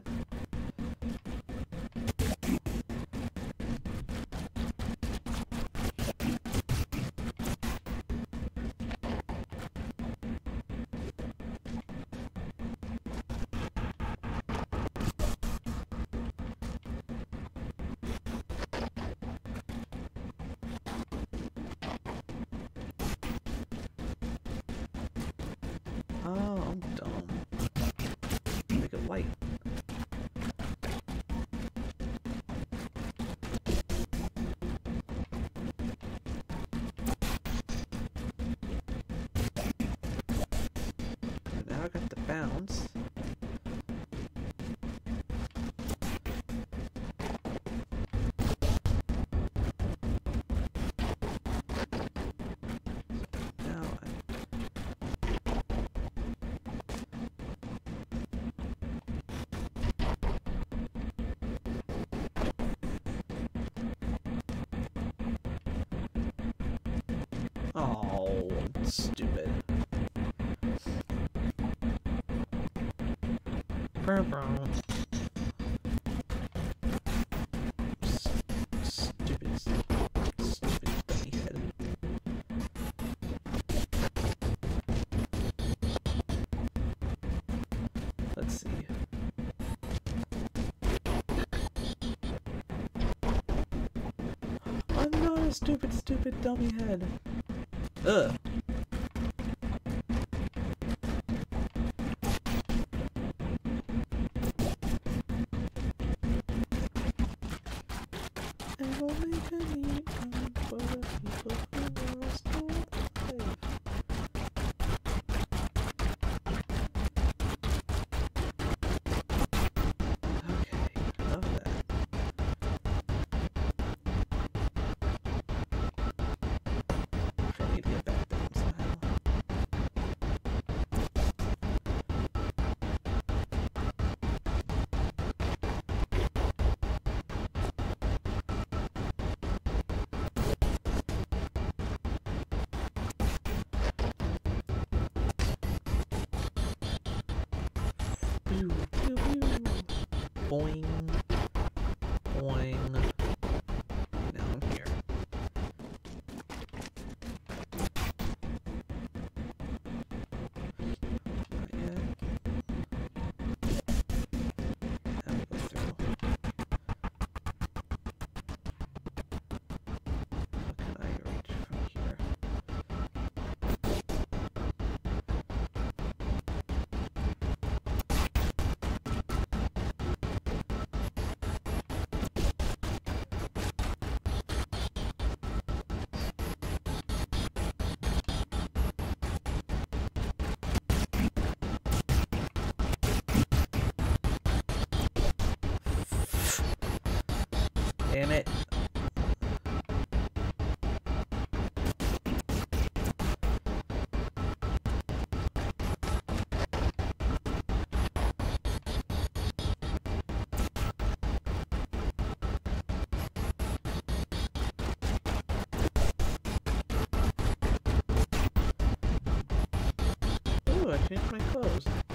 S1: Oh, stupid. Stupid, stupid dummy head. Let's see. I'm not a stupid, stupid dummy head. Ugh. Boing. Boing. Damn it. Ooh, I changed my clothes.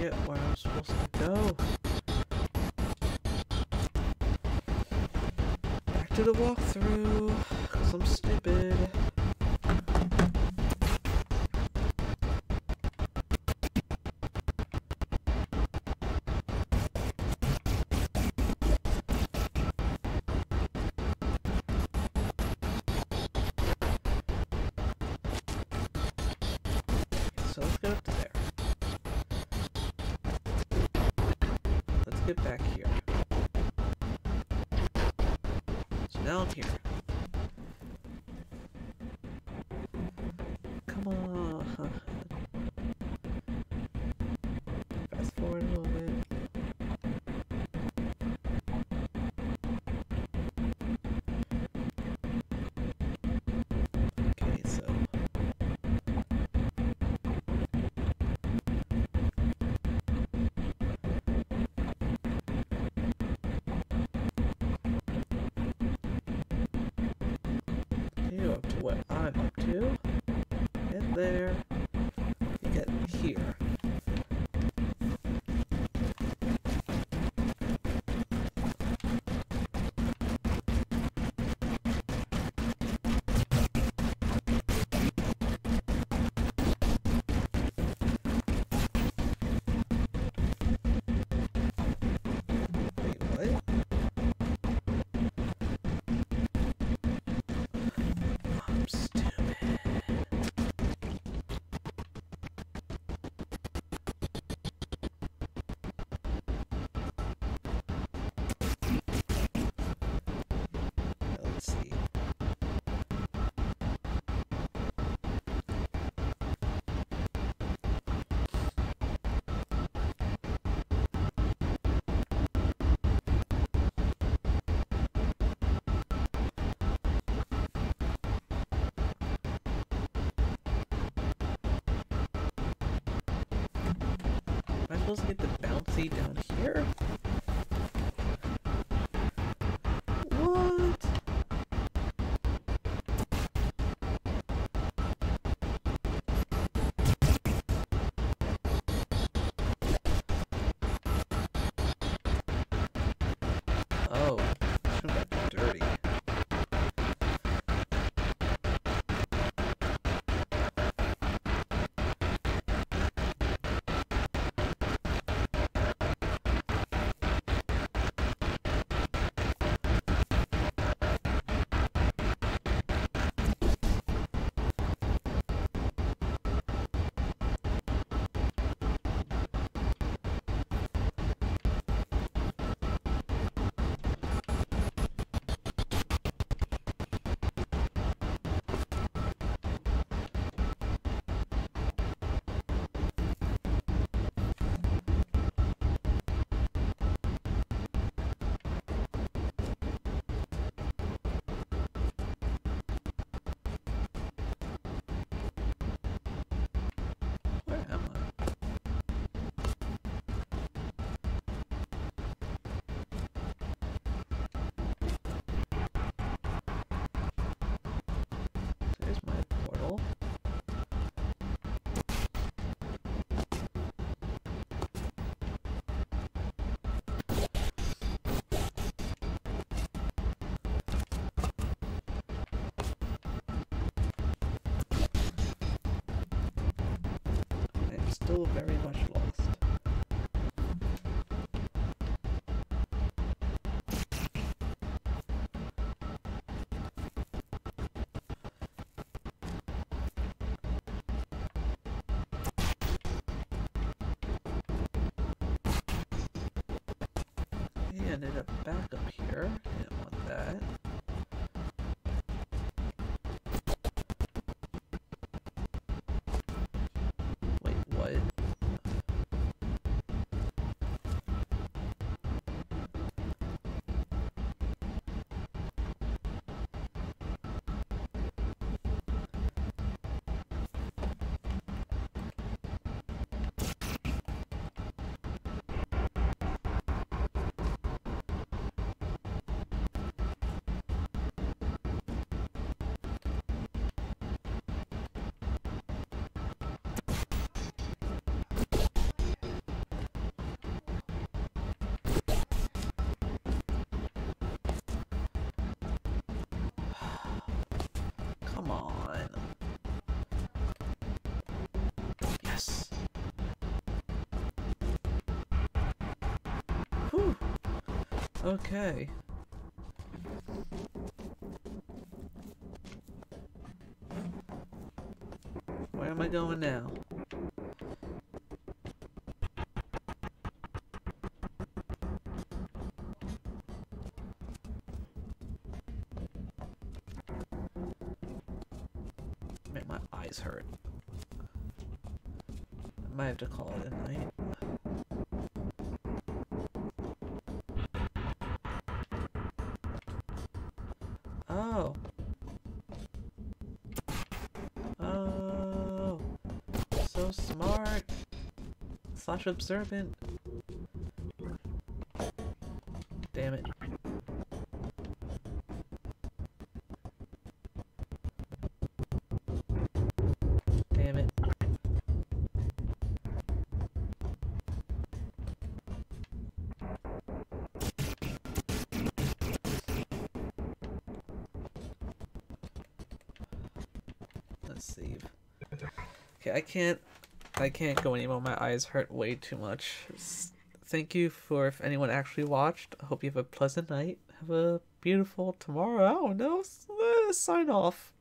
S1: Get where I'm supposed to go. Back to the walkthrough, cause I'm stupid. So let's get get back here. So now I'm here. There. Supposed to get the bouncy down here? Very much lost. He ended up back up here. Didn't want that. Okay. Where am I going now? Man, my eyes hurt. I might have to call it a night. Smart. Slash observant. Damn it. Damn it. Let's save. Okay, I can't I can't go anymore. My eyes hurt way too much. Thank you for if anyone actually watched. I hope you have a pleasant night. Have a beautiful tomorrow. I don't know. Uh, Sign off.